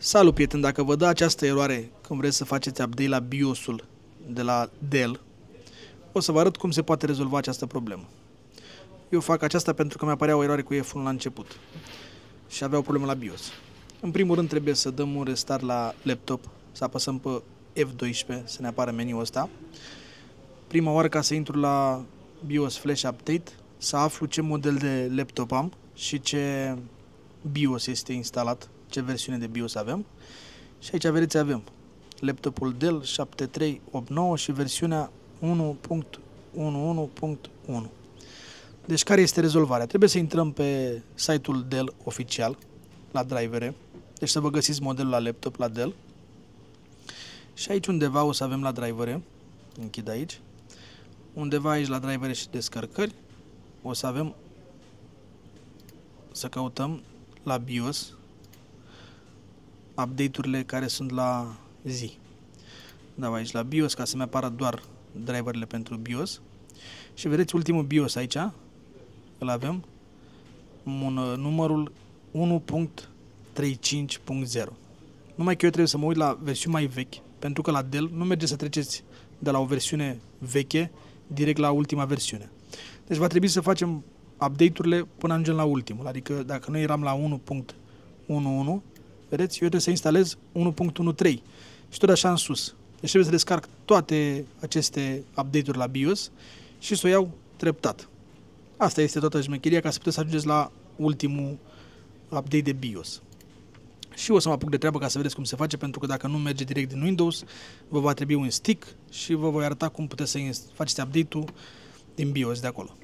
Salut, prieten! Dacă vă dă această eroare când vreți să faceți update la BIOS-ul de la Dell, o să vă arăt cum se poate rezolva această problemă. Eu fac aceasta pentru că mi-apărea o eroare cu f la început și avea o problemă la BIOS. În primul rând trebuie să dăm un restart la laptop, să apăsăm pe F12 să ne apară meniul ăsta. Prima oară ca să intru la BIOS Flash Update, să aflu ce model de laptop am și ce BIOS este instalat ce versiune de BIOS avem. Și aici vedeți avem laptopul Dell 7389 și versiunea 1.11.1. Deci care este rezolvarea? Trebuie să intrăm pe site-ul Dell oficial la drivere, deci să vă găsiți modelul la laptop la Dell. Și aici undeva o să avem la drivere, închid aici, undeva aici la drivere și descărcări, o să avem să căutăm la BIOS update-urile care sunt la zi. Dau aici la BIOS ca să-mi apară doar driverele pentru BIOS. Și vedeți ultimul BIOS aici, îl avem, un, uh, numărul 1.35.0. Numai că eu trebuie să mă uit la versiuni mai vechi, pentru că la Dell nu merge să treceți de la o versiune veche direct la ultima versiune. Deci va trebui să facem update-urile până ajungem la ultimul. Adică dacă noi eram la 1.11, Vedeți? Eu trebuie să instalez 1.13 și tot așa în sus. Deci trebuie să descarc toate aceste update-uri la BIOS și să o iau treptat. Asta este toată șmecheria ca să puteți să ajungeți la ultimul update de BIOS. Și o să mă apuc de treabă ca să vedeți cum se face, pentru că dacă nu merge direct din Windows, vă va trebui un stick și vă voi arăta cum puteți să faceți update-ul din BIOS de acolo.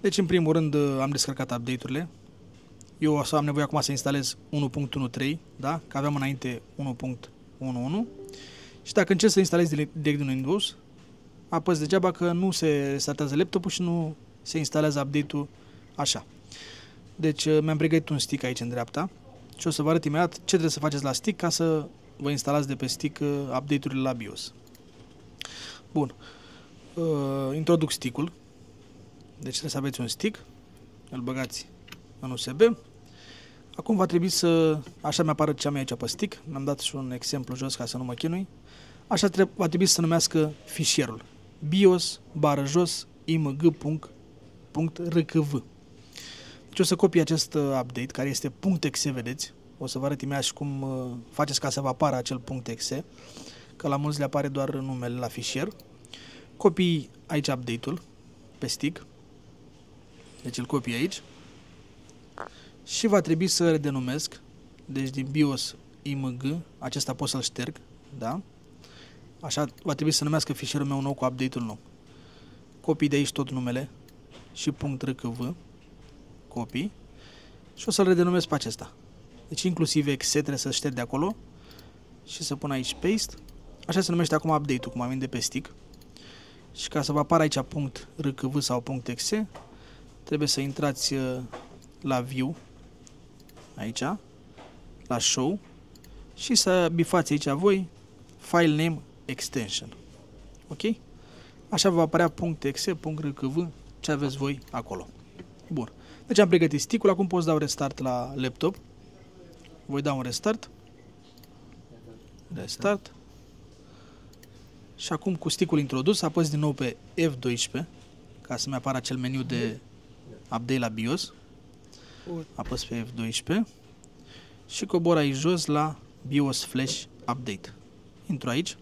Deci, în primul rând, am descărcat update-urile, eu o să am nevoie acum să instalez 1.13, da? Că aveam înainte 1.11. Și dacă încerc să instalez direct din Windows, apăs degeaba că nu se startează laptopul și nu se instalează update-ul așa. Deci uh, mi-am pregătit un stick aici în dreapta și o să vă arăt imediat ce trebuie să faceți la stick ca să vă instalați de pe stick uh, update-urile la BIOS. Bun. Uh, introduc stick-ul. Deci trebuie să aveți un stick. Îl băgați în USB. Acum va trebui să, așa mi-apară ce am aici pe stick, mi-am dat și un exemplu jos ca să nu mă chinui, așa trebuie, va trebui să se numească fișierul. Bios bară jos img.rkv. Deci o să copii acest uh, update care este .exe, vedeți, o să vă arăt imediat și cum uh, faceți ca să vă apară acel .exe, că la mulți le apare doar numele la fișier. Copii aici update-ul pe stick, deci îl copii aici și va trebui să redenumesc, deci din BIOS img, acesta pot să-l șterg, da? Așa va trebui să numească fișierul meu nou cu update-ul nou. Copii de aici tot numele și .rkv, copii, și o să-l redenumesc pe acesta. Deci inclusiv exe trebuie să șterg de acolo și să pun aici paste. Așa se numește acum update-ul, cum am de pe stick. Și ca să vă apară aici .rkv sau .exe, trebuie să intrați uh, la view aici, la show și să bifați aici voi file name extension. Ok? Așa va apărea .exe, .rkv, ce aveți voi acolo. Bun. Deci am pregătit stick-ul, acum pot să dau restart la laptop. Voi da un restart. Restart. Și acum cu stick-ul introdus, apăs din nou pe F12 ca să-mi apară acel meniu de update la BIOS apăs pe F12 și cobor aici jos la BIOS Flash Update. Intru aici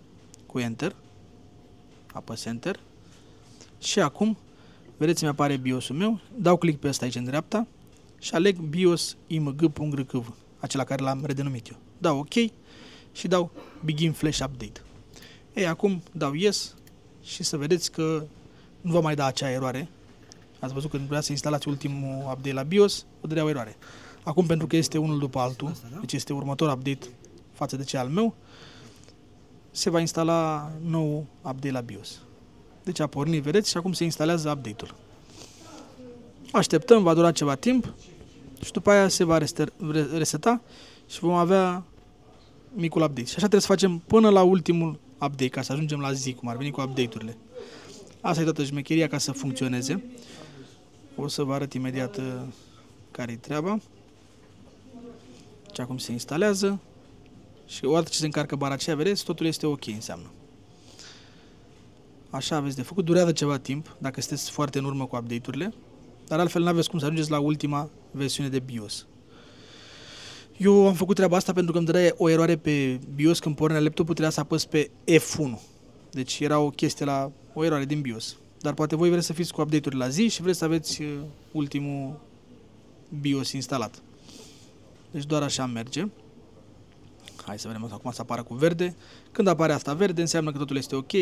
cu Enter, apăs Enter și acum, vedeți, mi apare BIOS-ul meu, dau click pe ăsta aici în dreapta și aleg BIOS img.rkv, acela care l-am redenumit eu. Dau OK și dau Begin Flash Update. Ei, acum dau Yes și să vedeți că nu va mai da acea eroare Ați văzut când vrea să instalați ultimul update la BIOS, vă dădea o eroare. Acum, pentru că este unul după altul, Asta, da? deci este următor update față de cel al meu, se va instala nou update la BIOS. Deci a pornit, vedeți, și acum se instalează update-ul. Așteptăm, va dura ceva timp și după aia se va reseta și vom avea micul update. Și așa trebuie să facem până la ultimul update, ca să ajungem la zi, cum ar veni cu update-urile. Asta e toată șmecheria ca să funcționeze. O să vă arăt imediat uh, care e treaba. Și acum se instalează. Și odată ce se încarcă bara aceea, vedeți, totul este ok, înseamnă. Așa aveți de făcut. Durează ceva timp, dacă sunteți foarte în urmă cu update-urile, dar altfel nu aveți cum să ajungeți la ultima versiune de BIOS. Eu am făcut treaba asta pentru că îmi dădea o eroare pe BIOS când pornea laptopul, trebuia să apăs pe F1. Deci era o chestie la o eroare din BIOS. Dar poate voi vreți să fiți cu update-uri la zi și vreți să aveți uh, ultimul BIOS instalat. Deci doar așa merge. Hai să vedem acum să apară cu verde. Când apare asta verde, înseamnă că totul este ok,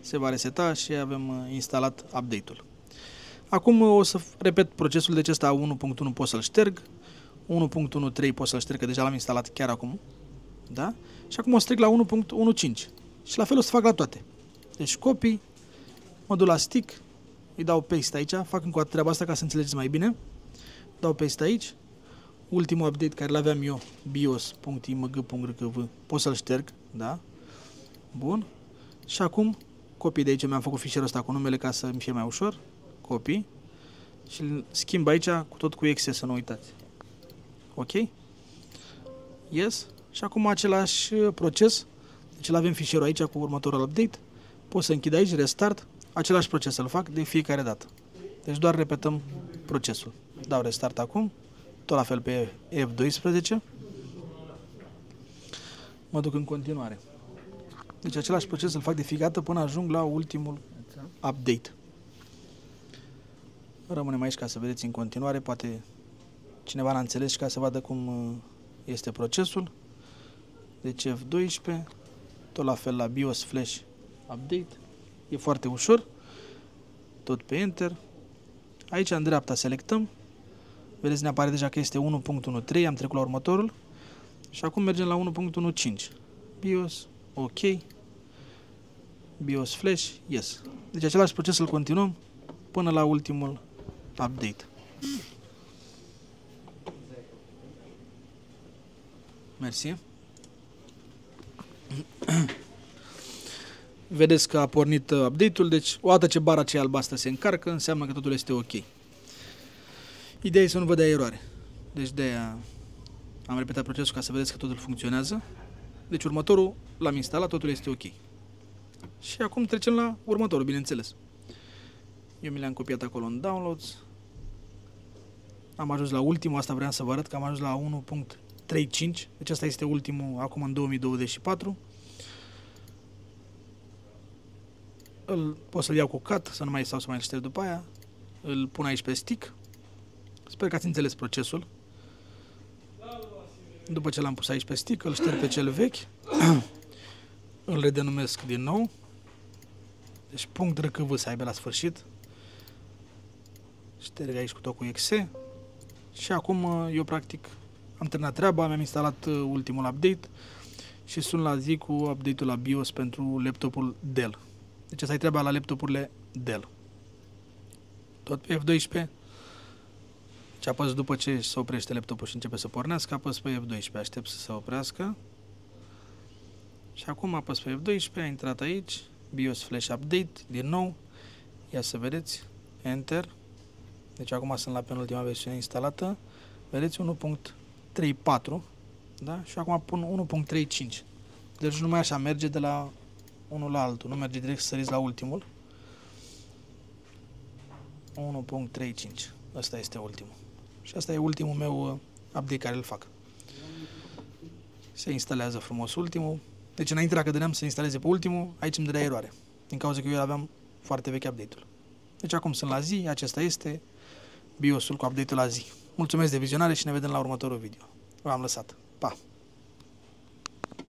se va reseta și avem uh, instalat update-ul. Acum uh, o să repet procesul, deci ăsta 1.1 pot să-l șterg, 1.13 pot să-l șterg, că deja l-am instalat chiar acum. Da? Și acum o să trec la 1.15. Și la fel o să fac la toate. Deci copii, mă duc la stick, îi dau paste aici, fac încă o treaba asta ca să înțelegeți mai bine. Dau paste aici. Ultimul update care l-aveam eu, bios.img.rkv, pot să-l șterg, da? Bun. Și acum copii de aici, mi-am făcut fișierul ăsta cu numele ca să mi fie mai ușor. Copii. Și îl schimb aici cu tot cu exe, să nu uitați. Ok? Yes? Și acum același uh, proces. Deci îl avem fișierul aici cu următorul update. Pot să închid aici, restart. Același proces să-l fac de fiecare dată. Deci doar repetăm procesul. Dau restart acum. Tot la fel pe F12. Mă duc în continuare. Deci același proces îl fac de fiecare dată până ajung la ultimul update. Rămânem aici ca să vedeți în continuare, poate cineva n-a înțeles și ca să vadă cum uh, este procesul. Deci F12, tot la fel la BIOS Flash Update. E foarte ușor. Tot pe Enter. Aici în dreapta selectăm. Vedeți, ne apare deja că este 1.13, am trecut la următorul. Și acum mergem la 1.15. BIOS, OK. BIOS Flash, yes. Deci același proces îl continuăm până la ultimul update. Mersi. Vedeți că a pornit uh, update-ul, deci o dată ce bara aceea albastră se încarcă, înseamnă că totul este ok. Ideea e să nu vă dea eroare. Deci de aia am repetat procesul ca să vedeți că totul funcționează. Deci următorul l-am instalat, totul este ok. Și acum trecem la următorul, bineînțeles. Eu mi le-am copiat acolo în downloads. Am ajuns la ultimul, asta vreau să vă arăt că am ajuns la 1.35. Deci asta este ultimul acum în 2024. Îl pot să-l iau cu cat, să nu mai stau să mai șterg după aia. Îl pun aici pe stick. Sper că ați înțeles procesul. După ce l-am pus aici pe stick, îl șterg pe cel vechi. îl redenumesc din nou. Deci punct RKV să aibă la sfârșit. Șterg aici cu tot cu exe. Și acum uh, eu practic am terminat treaba, mi-am instalat uh, ultimul update și sunt la zi cu update-ul la BIOS pentru laptopul Dell. Deci asta e treaba la laptopurile Dell. Tot pe F12. Ce apăs după ce se oprește laptopul și începe să pornească, apăs pe F12, aștept să se oprească. Și acum apăs pe F12, a intrat aici, BIOS Flash Update, din nou, ia să vedeți, Enter. Deci acum sunt la penultima versiune instalată. Vedeți 1.34, da? Și acum pun 1.35. Deci numai așa merge de la unul la altul, nu merge direct să săriți la ultimul. 1.35. Asta este ultimul. Și asta e ultimul meu uh, update care îl fac. Se instalează frumos ultimul. Deci înainte dacă dădeam să instaleze pe ultimul, aici îmi dădea eroare. Din cauza că eu aveam foarte vechi update-ul. Deci acum sunt la zi, acesta este BIOS-ul cu update-ul la zi. Mulțumesc de vizionare și ne vedem la următorul video. V-am lăsat. Pa!